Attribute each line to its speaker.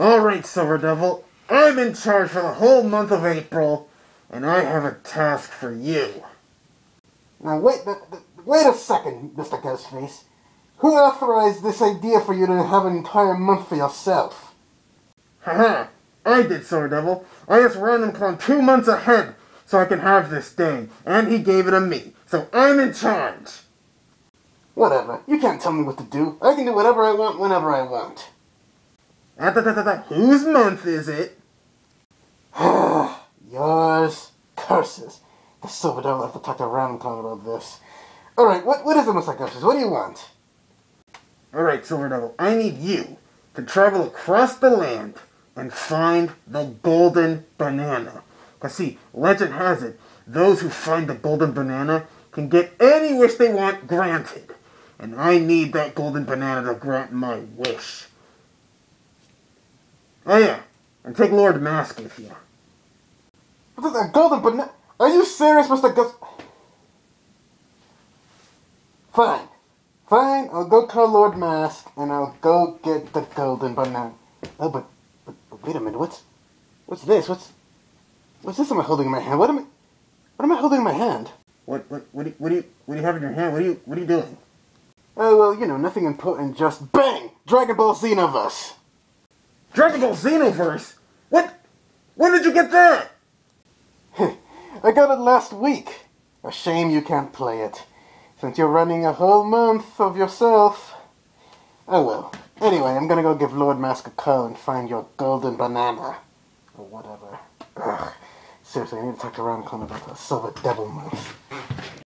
Speaker 1: Alright, Silver Devil. I'm in charge for the whole month of April, and I have a task for you.
Speaker 2: Now wait, wait a second, Mr. Ghostface. Who authorized this idea for you to have an entire month for yourself?
Speaker 1: Haha, I did, Silver Devil. I asked Random Clown two months ahead so I can have this day, and he gave it to me. So I'm in charge.
Speaker 2: Whatever. You can't tell me what to do. I can do whatever I want whenever I want.
Speaker 1: Whose month is it?
Speaker 2: Yours. Curses. The Silver Devil have to talk to Random Clown about this. Alright, what, what is it, Mr. Ghostface? What do you want?
Speaker 1: Alright, Silver Devil, I need you to travel across the land and find the golden banana. Because, see, legend has it, those who find the golden banana can get any wish they want granted. And I need that golden banana to grant my wish. Oh, yeah, and take Lord Mask with you.
Speaker 2: What is that golden banana? Are you serious, Mr. Gus? Fine. Fine, I'll go call Lord Mask and I'll go get the golden banana. Oh, but, but, but wait a minute, what's, what's this? What's, what's this am I holding in my hand? What am I, what am I holding in my hand?
Speaker 1: What, what, what, do you, what, do you, what do you have in your hand? What are you, what are you doing?
Speaker 2: Oh, well, you know, nothing important, just BANG! Dragon Ball Xenoverse!
Speaker 1: Dragon Ball Xenoverse? What? When did you get that?
Speaker 2: I got it last week. A shame you can't play it. Since you're running a whole month of yourself. Oh well. Anyway, I'm gonna go give Lord Mask a call and find your golden banana. Or whatever. Ugh. Seriously, I need to talk to Ron Clone about the Silver Devil move.